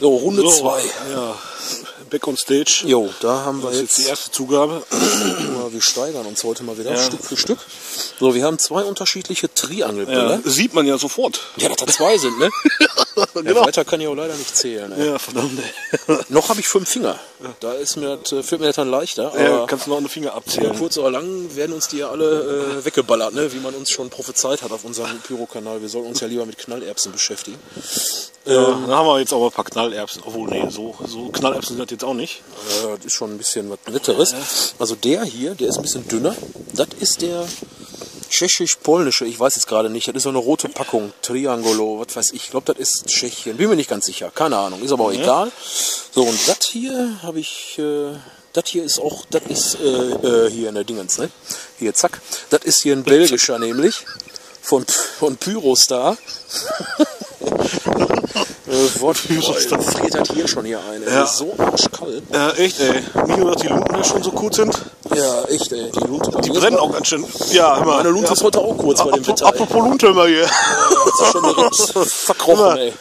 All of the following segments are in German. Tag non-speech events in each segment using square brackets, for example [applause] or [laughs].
So, Runde 2. Ja, back on stage. Jo, da haben wir Das ist jetzt jetzt, die erste Zugabe. Ja, wir steigern uns heute mal wieder Ja. Stück für Stück. So, wir haben zwei unterschiedliche Ja, Triangelbälle. sieht man ja sofort. Ja, dass da zwei sind, ne? [laughs] Ja, genau. weiter kann ich auch leider nicht zählen. Ey. Ja, verdammt. [laughs] Noch habe ich fünf Finger. Da ist mir das, äh, fällt mir das dann leichter. Ja, kannst du noch eine Finger ja, abzählen. kurz oder lang werden uns die ja alle äh, weggeballert, ne? wie man uns schon prophezeit hat auf unserem Pyro-Kanal. Wir sollten uns ja lieber mit Knallerbsen beschäftigen. Ja, dann haben wir jetzt aber ein paar Knallerbsen. Obwohl, nee, so, so Knallerbsen sind das jetzt auch nicht. Ja, das ist schon ein bisschen was Netteres. Also der hier, der ist ein bisschen dünner. Das ist der tschechisch-polnische, ich weiß jetzt gerade nicht. Das ist so eine rote Packung, Triangolo, was weiß ich. Ich glaube, das ist Tschechien. Bin mir nicht ganz sicher. Keine Ahnung. Ist aber auch egal. So, und das hier habe ich... Äh, das hier ist auch, das ist äh, äh, hier in der Dingens, ne? Hier, zack. Das ist hier ein belgischer nämlich. Von, von Pyrostar. [laughs] äh, Wort Pyrostar. friert das hier schon hier ein. Ja. Ist so arschkalt. Ja, echt, ey. Nicht nur, dass die Lunten ja schon so kurz sind. Ja, echt, ey. Die Lunte Die brennen auch ganz schön. Ja, mal. Meine Lunte ja. ist heute auch kurz bei dem Wetter. apropos Lunte immer hier. Das ist schon direkt [laughs] verkrochen, ey.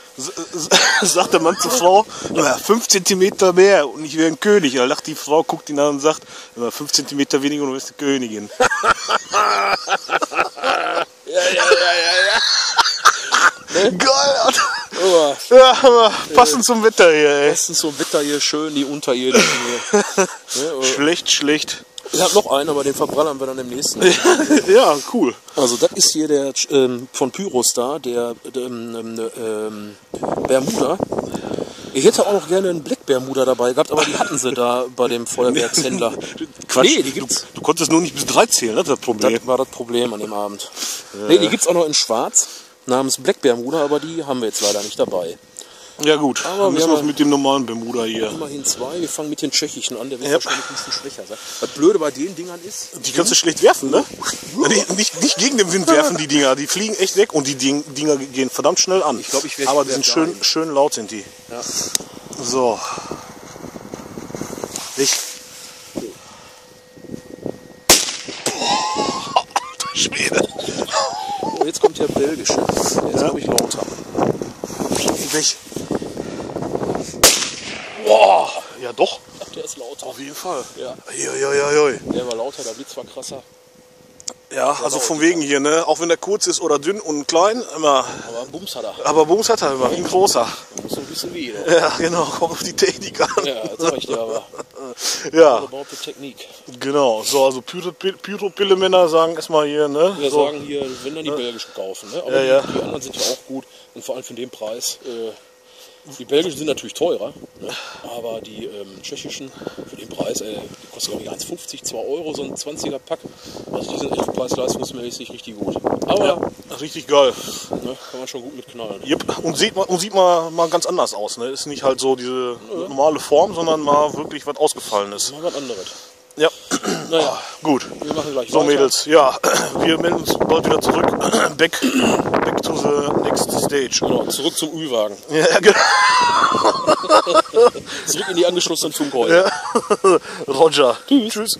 Sagt der Mann zur Frau, "Ja, 5 cm mehr und ich wäre ein König. Da lacht die Frau, guckt ihn an und sagt, "Ja, 5 cm weniger und du bist die Königin. [laughs] Ja, ja, ja, ja, ja. Geil, Alter. Ja, aber passend zum Wetter hier, ey. Meistens so Wetter hier schön, die Unterirdischen hier. [laughs] Ja, aber Schlecht, schlecht. ich habe noch einen, aber den verbrannern wir dann im nächsten. [laughs] ja, cool. Also das ist hier der ähm, von Pyrostar, der ähm, ähm, ähm, Bermuda. Ich hätte auch noch gerne einen Black Bermuda dabei gehabt, aber die hatten sie da bei dem [laughs] Feuerwerkshändler. Quatsch, Nee, die gibt's. Du, du konntest nur nicht bis 3 zählen, das ist das Problem. Das war das Problem an dem Abend. Nee, die gibt's auch noch in schwarz, namens Black Bermuda, aber die haben wir jetzt leider nicht dabei. ja gut, Aber wir müssen wir uns haben- mit dem normalen Bermuda hier. Immerhin zwei, wir fangen mit den tschechischen an, der wird Ja. wahrscheinlich ein bisschen schwächer sein. Das Blöde bei den Dingern ist, Die kannst du schlecht werfen, ne? Nicht, nicht, nicht gegen den Wind werfen, die Dinger. Die fliegen echt weg und die Ding, Dinger gehen verdammt schnell an. Ich glaub, ich werd- Aber die sind schön, schön laut, sind die. Ja. So. Ich. Boah, alter Schwede. Oh, jetzt kommt der belgische, der ist glaube ich lauter. Weg. Boah. Ja doch, Ach, der ist lauter. auf jeden Fall. Ja, Uiuiui. der war lauter, der Blitz war krasser. Ja, also von wegen hier, ne? Auch wenn der kurz ist oder dünn und klein, immer. Aber Bums hat er. Aber Bums hat er immer, wie ein großer. So ein bisschen wie, ne? Ja, genau, [laughs] kommt auf die Technik an. Ja, sag ich dir aber. Ja, genau. So, also Pyro- Pyro-Pille-Männer sagen erstmal hier, ne? Wir so. sagen hier, wenn dann die belgischen kaufen. Ne? Aber Ja, die, ja. die anderen sind ja auch gut. Und vor allem für den Preis. Äh, die belgischen sind natürlich teurer. Ne? Aber die ähm, tschechischen, für den Preis, äh, die kosten glaube ich 1,50, 2 Euro, so ein 20er Pack. Also die sind echt preis-leistungsmäßig richtig gut. Aber Ja, richtig geil. ne, kann man schon gut mit knallen. Yep. Und sieht, mal, und sieht mal, mal ganz anders aus, ne? Ist nicht halt so diese normale Form, sondern mal wirklich was Ausgefallenes. Mal was anderes. Ja, Naja, gut. wir machen gleich So weiter. Mädels, ja, wir melden uns bald wieder zurück. Back, back to the next stage. Genau, zurück zum Ü-Wagen. [laughs] Ja, genau. Zurück in die angeschlossenen Funkhäuser. [laughs] Roger. Tschüss.